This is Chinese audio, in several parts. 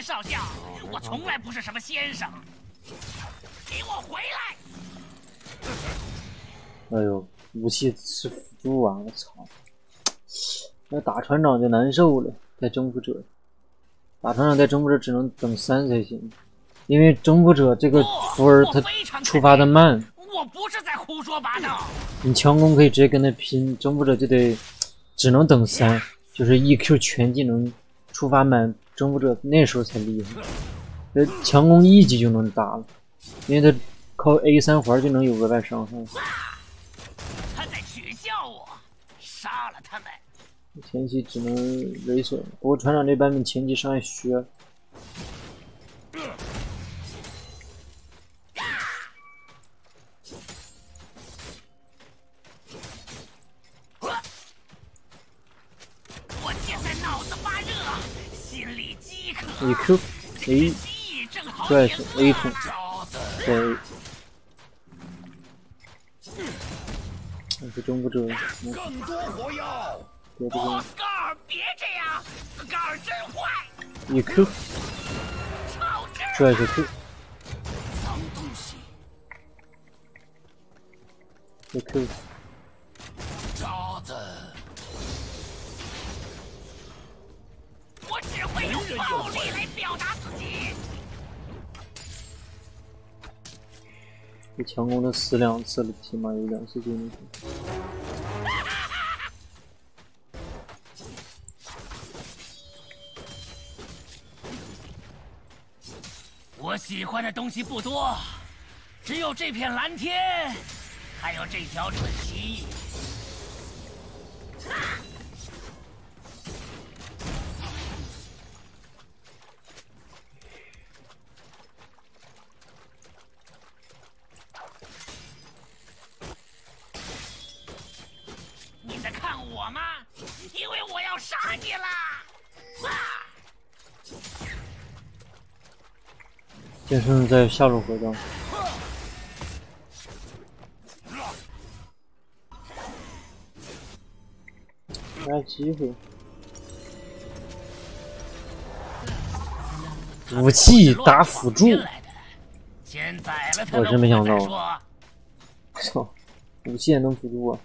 少校，我从来不是什么先生。给我回来！哎呦，武器是辅助啊！我操，那打船长就难受了。带征服者，打船长带征服者只能等三才行，因为征服者这个符儿他触发的慢。我不是在胡说八道。你强攻可以直接跟他拼，征服者就得只能等三，就是 E Q 全技能触发满，征服者那时候才厉害。这强攻一级就能打了，因为他靠 A 三环就能有额外伤害。他在取笑我，杀了他们。前期只能猥琐，不过船长这版本前期伤害虚。饥渴。E Q A 拽是 A 痛，对。那是中不中。更多火药。别这个。高尔，别这样，高尔真坏。E Q。拽是 Q。脏东西。E Q。成功的死两次了，起码有两次经历。我喜欢的东西不多，只有这片蓝天，还有这条准蜥蜴。剑圣在下路活动，来机会，武器打辅助，我真没想到，我操，武器也能辅助啊！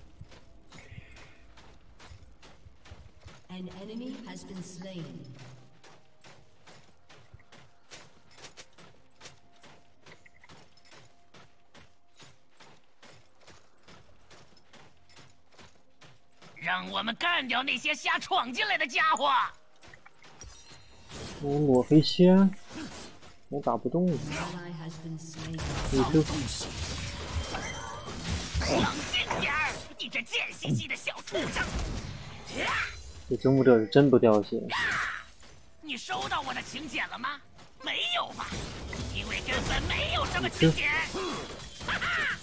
让我那些瞎闯进来的家伙！我抹黑仙，我打不动。你就冷静点儿，你这贱兮兮的小畜生！这征服者是真不掉血。你收到我的请柬了吗？没有吧？因为根本没有什么请柬。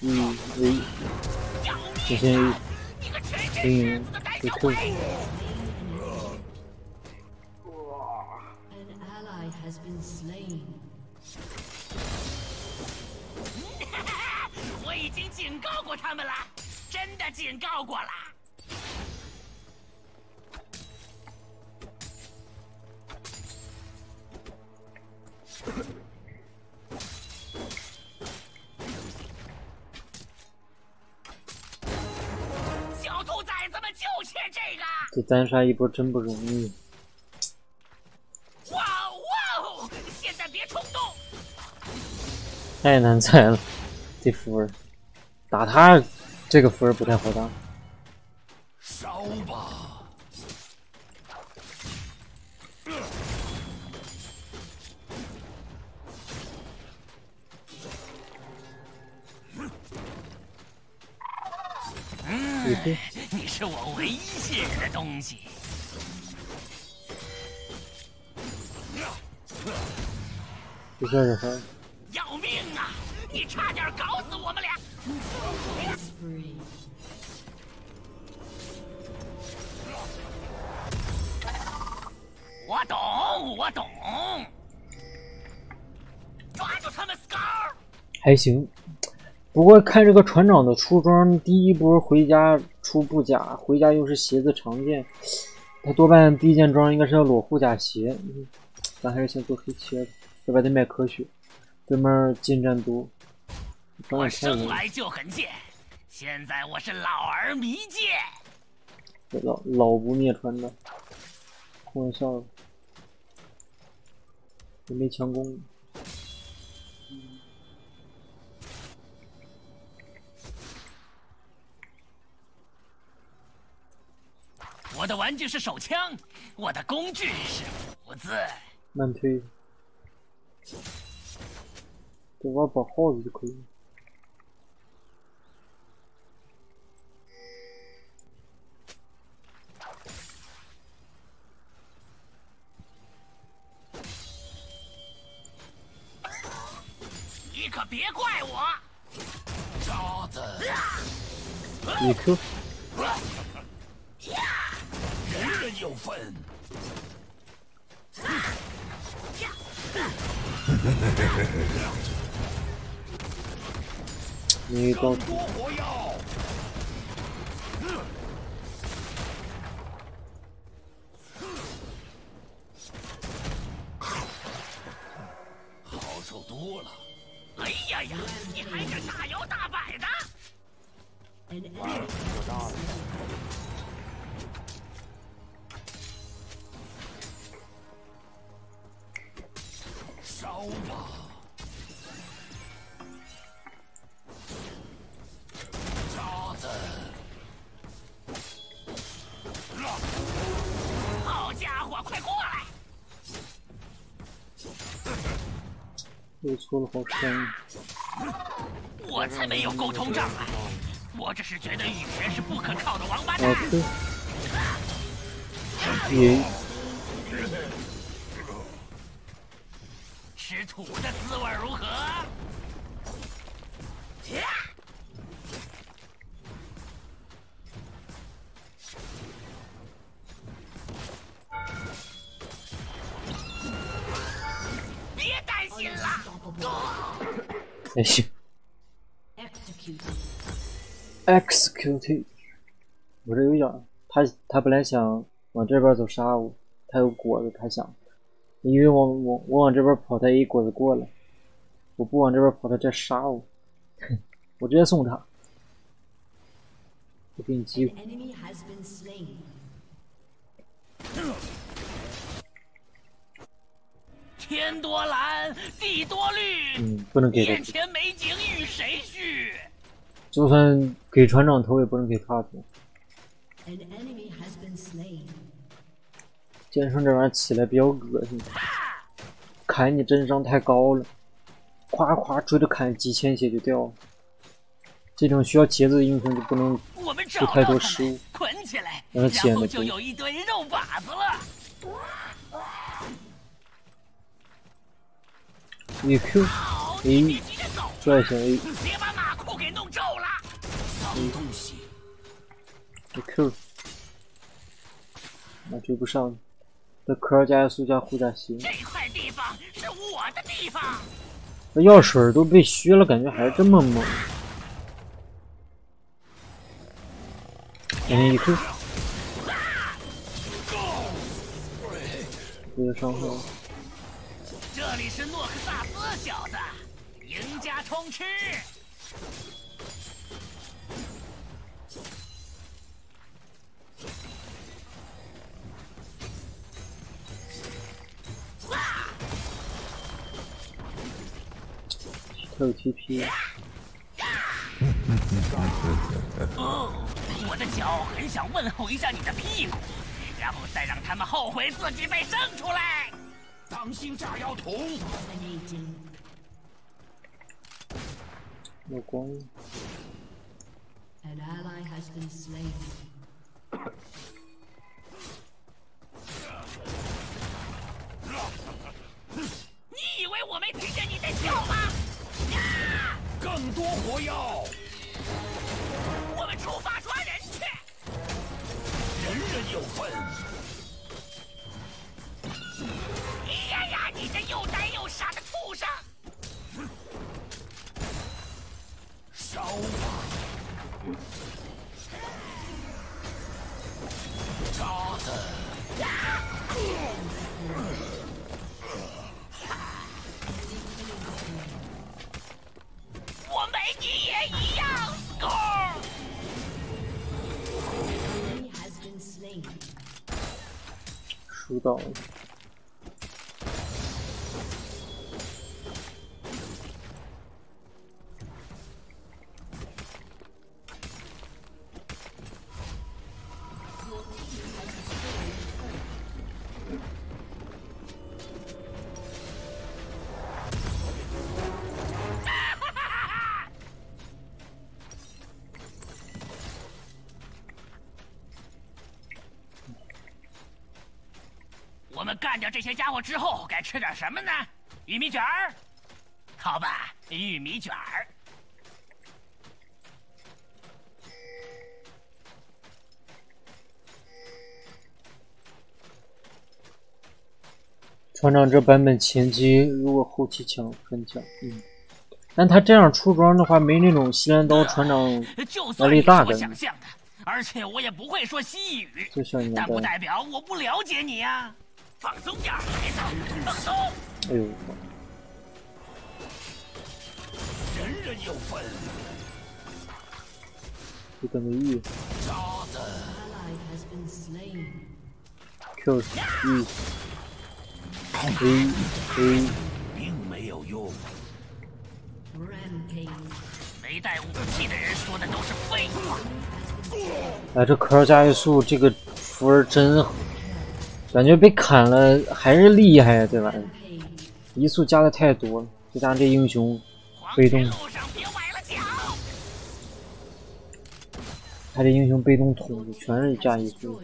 嗯，嗯，这些。嗯，不错。我已经警告过他们了，真的警告过了。这单杀一波真不容易。哇哇哦！现在别冲动。太难猜了，这符儿，打他这个符儿不太好打。烧吧。嗯。你是我唯一信任的东西。不是这还。要命啊！你差点搞死我们俩。我懂，我懂。抓住他们，Scar。还行。不过看这个船长的出装，第一波回家出布甲，回家又是鞋子长剑，他多半第一件装应该是要裸护甲鞋，咱还是先做黑切吧，这边得卖科学，对面近战多。刚我生来就很贱，现在我是老而弥坚。这老老不灭穿的，开玩笑的，也没强攻。我的玩具是手枪，我的工具是斧子。慢推，给我把耗子就可以了。你可别怪我！渣子，一 Q，你更多火药，好受多了。哎呀呀，你还敢大摇大摆的？烧又错了好深。我才没有沟通障碍，我只是觉得雨神是不可靠的王八蛋啊。还 行。execute，我这有点，他他本来想往这边走杀我，他有果子，他想，因为往我我往这边跑，他一果子过来，我不往这边跑，他再杀我，我直接送他，我给你机会，天多蓝，地多绿，嗯，不能给他眼，前美景与谁叙？就算给船长头也不能给他头，An enemy has been slain. 剑圣这玩意儿起来比较恶心，砍你真伤太高了，夸夸追着砍几千血就掉了，这种需要节奏的英雄就不能我们找不太多失误，捆起来，让他捡然后的多一堆肉靶子了。一 Q 好，诶你别急着走，拽下 A 别把马裤给弄皱了。脏东西，一 Q，那追不上，这壳加速加护甲鞋，这块地方是我的地方。这药水都被削了，感觉还是这么猛。人家一 Q，这个伤害，这里是诺克萨斯，小子，赢家通吃。他有 TP，哦，我的脚很想问候一下你的屁股，然后再让他们后悔自己被生出来。当心炸药桶.有光，An ally has been slain. 你以为我没听见你在叫吗？呀！更多火药，我们出发抓人去。人人有份。主们干掉这些家伙之后，该吃点什么呢？玉米卷儿，好吧，玉米卷儿。船长这版本前期如果后期强很强，嗯，但他这样出装的话，没那种西兰刀船长压力大的，想象的，而且我也不会说西语，但不，代表我不了解你呀、放松点儿，孩子，放松。哎呦，人人有份。就跟个 E 渣子，Ally has been slain. Q 是 E A A 并没有用。没带武器的人说的都是废话。哎，这可尔加约素这个符儿真好，感觉被砍了还是厉害呀、这玩意儿移速加的太多了，再加上这英雄被动。他这英雄被动捅的全是加移速，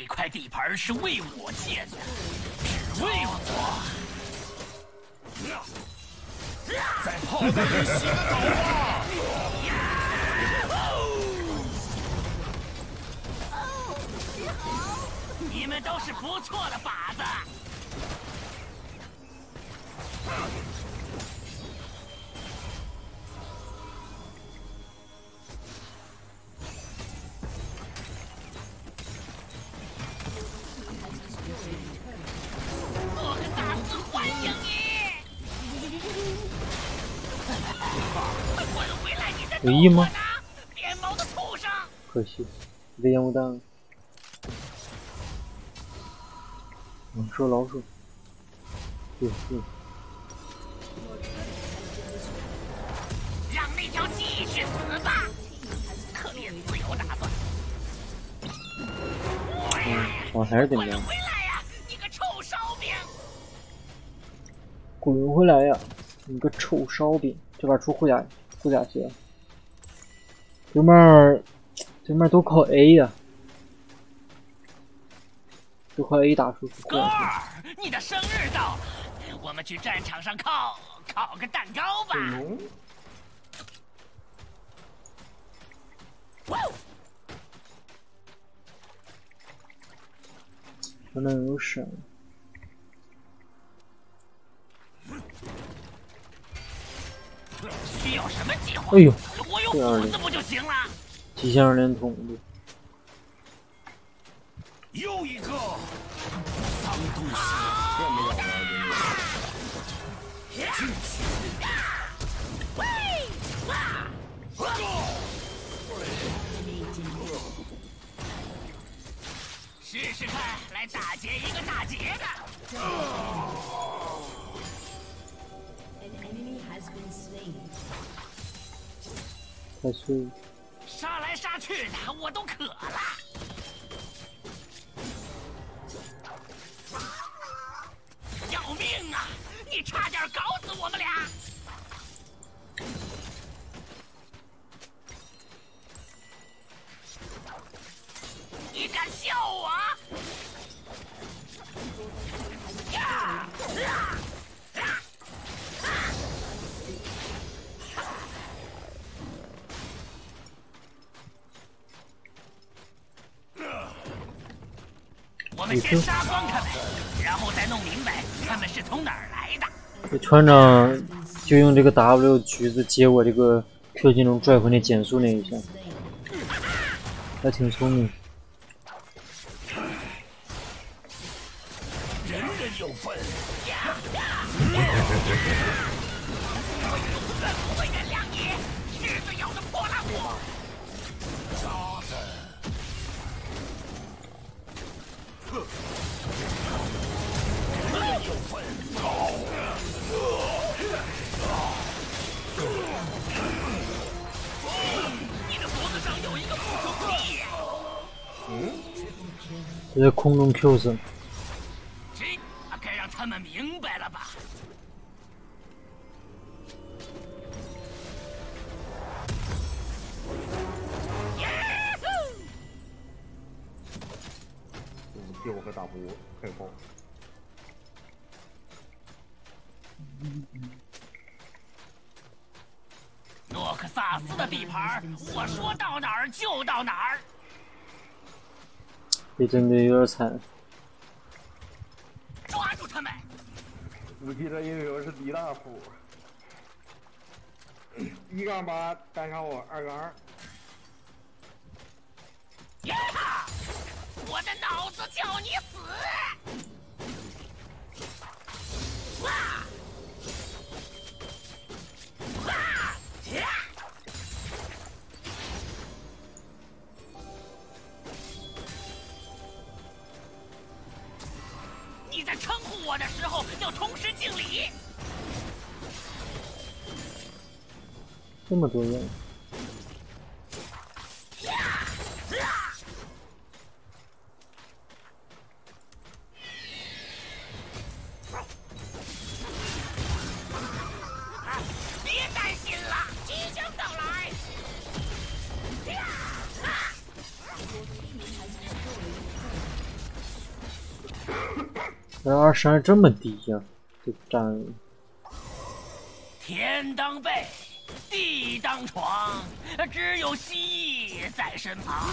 这块地盘是为我建的，只为我。在炮弹里洗个澡吧。你们都是不错的靶子。有意吗呢？变毛的畜生！可惜这烟雾弹。嗯，说老鼠，对对，让那条鸡去死吧！可怜自由打算。嗯，我还是得亮，滚回来呀、你个臭烧饼！滚回来呀！你个臭烧饼！这把出护甲护甲鞋，对面儿对面都靠 A 呀、都靠 A 打出去哥。儿，你的生日到了，我们去战场上烤烤个蛋糕吧！哇哦！可能有闪，需要什么计划？哎呦，这样子不就行了？机枪连捅的，又一个脏东西。喂！哇！试试看，来打劫一个大劫的。好吃。杀来杀去的，我都渴了。要命啊！你差点搞死我们俩。先杀光他们，然后再弄明白他们是从哪儿来的。这船长就用这个 W 橘子接我这个 Q 技能拽回那减速那一下，还挺聪明。这在被针对有点惨。抓住他们！武器这英雄是李大夫，一杠八单杀我二杠二，呀！我的脑子叫你死！同时敬礼。这么多人，这二十二这么低呀、就站天当被，地当床，只有蜥蜴在身旁。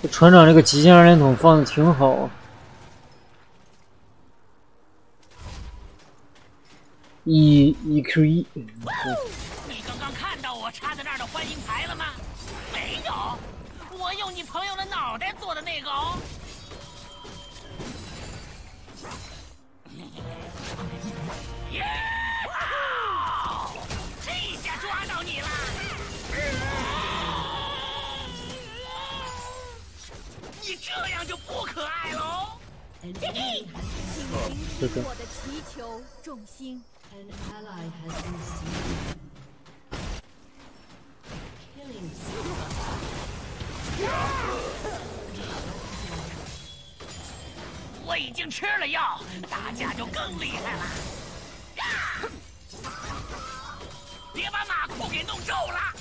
这船长这个极限二连筒放的挺好啊。一一 Q 一，你脑袋做的那个哦。耶！这下抓到你了！你这样就不可爱我的祈求，众星。我已经吃了药，大家就更厉害了。呀！别把马裤给弄皱了。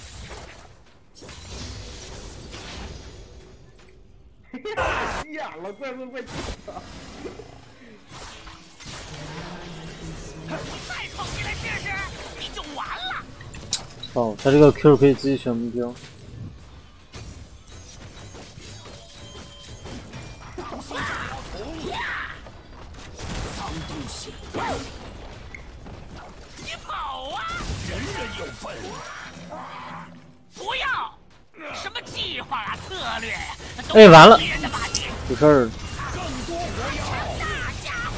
急眼了，快快快！再闯进来试试，你就完了。哦，他这个 Q 可以自己选目标。哎完了是别人的把戏。出事儿了，大家伙！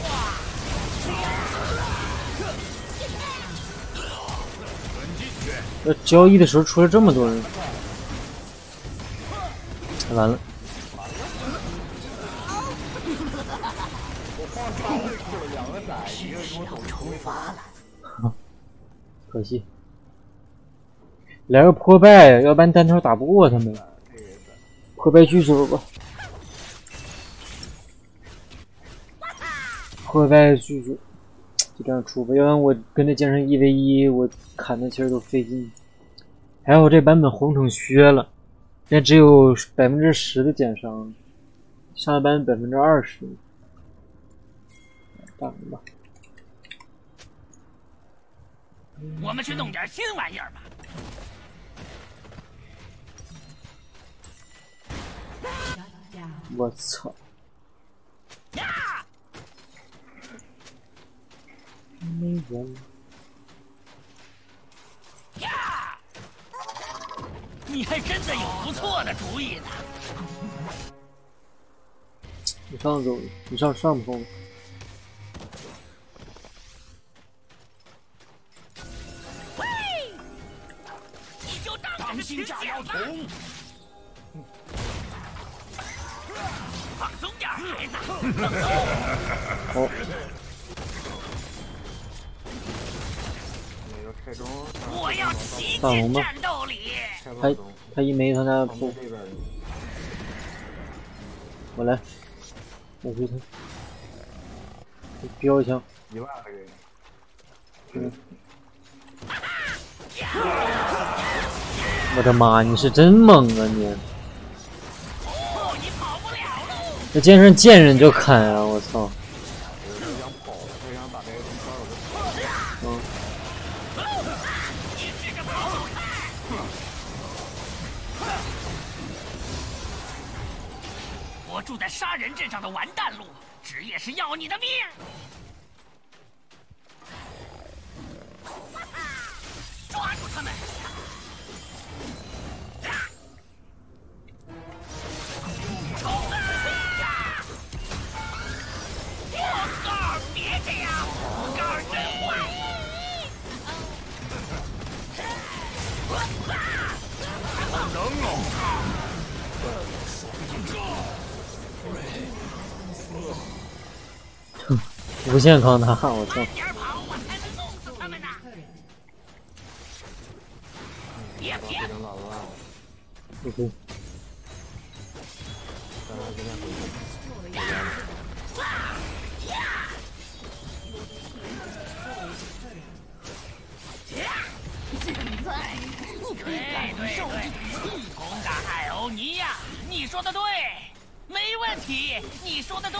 这交易的时候出来这么多人，完了。可惜，来个破败，要不然单挑打不过他们。破败巨手吧，破败巨手，就这样出吧，要不然我跟他剑圣一 v 一，我砍他其实都费劲。还好这版本红成削了，现在只有百分之十的减伤，上一版百分之二十。我们去弄点新玩意儿吧。我操！没人。你还真的有不错的主意呢。你上走，你上上风。喂，大龙吗舰战斗里。他他一没他那不我来，我回他，我飙一枪，一万个人，嗯。我的妈，你是真猛啊你！哦，你跑不了喽。那见人见人就砍啊！我操！人镇上的完蛋路，职业是要你的命。无限抗他，我操！跑，我才能弄死他们呢！别老乱，不对，咱们今天回去。对对对，攻打艾欧尼亚，你说的对，没问题，你说的对。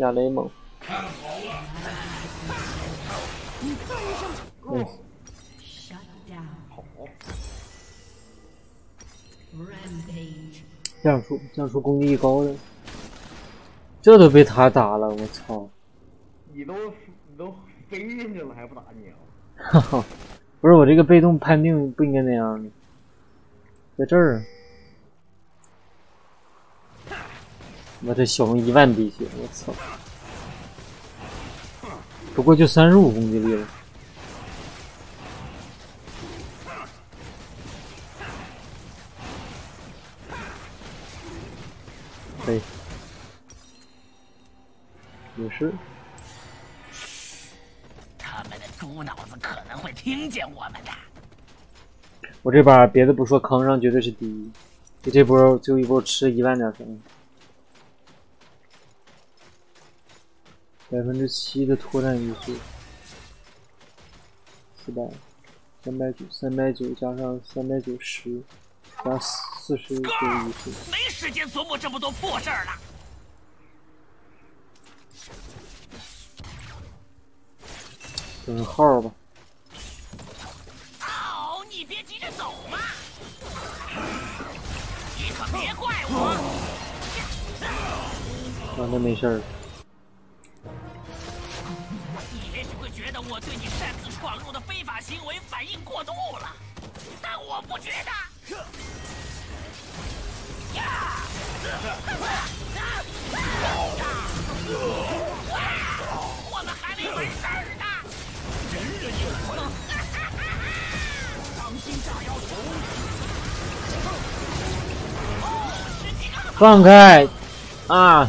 亚雷蒙，嗯，Shut down. Rampage. 降速降速攻击力高的，这都被他打了，我操！你都你都飞进去了还不打你啊？哈哈，不是我这个被动判定不应该那样的，在这儿，我这小红一万滴血，我操！不过就三十五攻击力了，可以，也是。他们的猪脑子可能会听见我们的。我这把别的不说，坑上绝对是第一。就这波最后一波吃一万点分，百分之七的脱战移速，四百，三百九，三百九加上三百九十，加四十九移速，没时间琢磨这么多破事儿了。等号吧。哦，你别急着走嘛，你可别怪我。啊，那没事儿。我对你擅自闯入的非法行为反应过度了，但我不觉得。呀！我们还没完事儿呢。人人有份。当心炸药桶！哦，十几个。放开！啊，